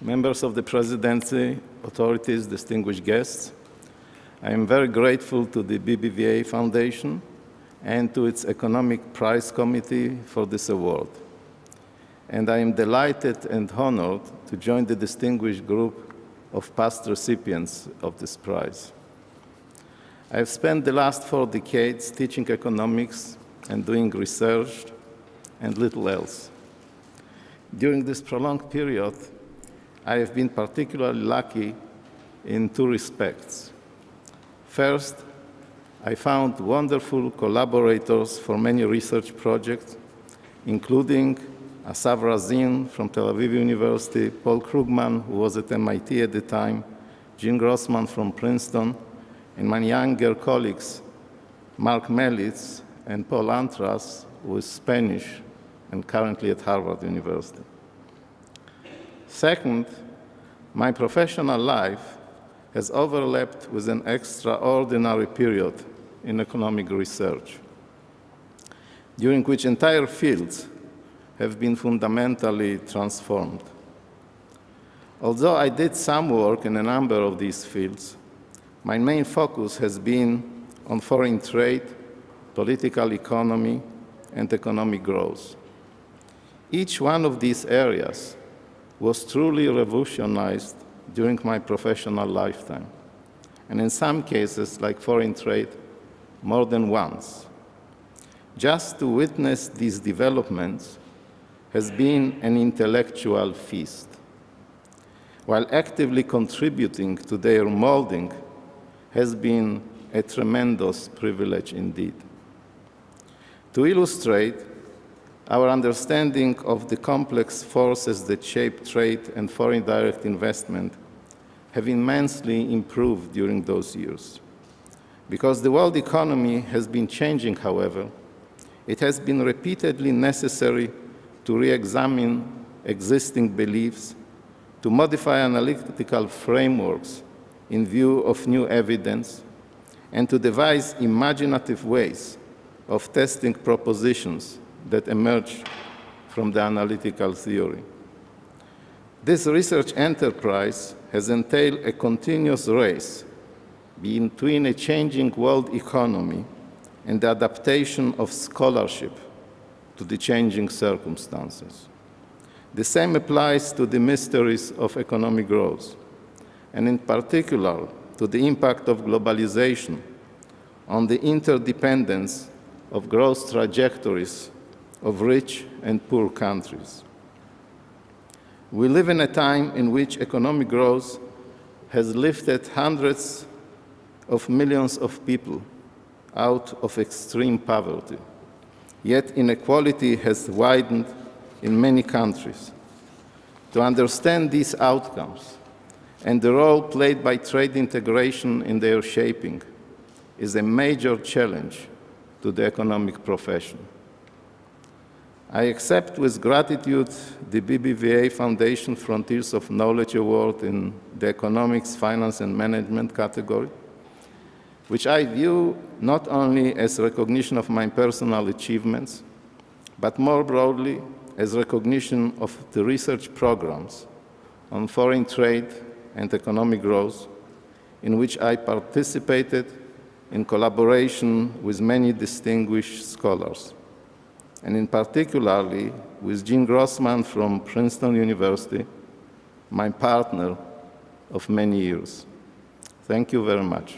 members of the presidency, authorities, distinguished guests, I am very grateful to the BBVA Foundation and to its Economic Prize Committee for this award. And I am delighted and honored to join the distinguished group of past recipients of this prize. I have spent the last four decades teaching economics and doing research and little else. During this prolonged period, I have been particularly lucky in two respects. First, I found wonderful collaborators for many research projects, including Asaf Razin from Tel Aviv University, Paul Krugman, who was at MIT at the time, Gene Grossman from Princeton, and my younger colleagues, Marc Melitz and Pol Antràs, who is Spanish and currently at Harvard University. Second, my professional life has overlapped with an extraordinary period in economic research, during which entire fields have been fundamentally transformed. Although I did some work in a number of these fields, my main focus has been on foreign trade, political economy, and economic growth. Each one of these areas was truly revolutionized during my professional lifetime, and in some cases, like foreign trade, more than once. Just to witness these developments has been an intellectual feast. While actively contributing to their molding has been a tremendous privilege indeed. To illustrate, our understanding of the complex forces that shape trade and foreign direct investment have immensely improved during those years. Because the world economy has been changing, however, it has been repeatedly necessary to re-examine existing beliefs, to modify analytical frameworks in view of new evidence, and to devise imaginative ways of testing propositions that emerge from the analytical theory. This research enterprise has entailed a continuous race between a changing world economy and the adaptation of scholarship to the changing circumstances. The same applies to the mysteries of economic growth, and in particular to the impact of globalization on the interdependence of growth trajectories of rich and poor countries. We live in a time in which economic growth has lifted hundreds of millions of people out of extreme poverty. Yet inequality has widened in many countries. To understand these outcomes and the role played by trade integration in their shaping is a major challenge to the economic profession. I accept with gratitude the BBVA Foundation Frontiers of Knowledge Award in the Economics, Finance and Management category, which I view not only as recognition of my personal achievements, but more broadly as recognition of the research programs on foreign trade and economic growth in which I participated in collaboration with many distinguished scholars and in particularly with Gene Grossman from Princeton University, my partner of many years. Thank you very much.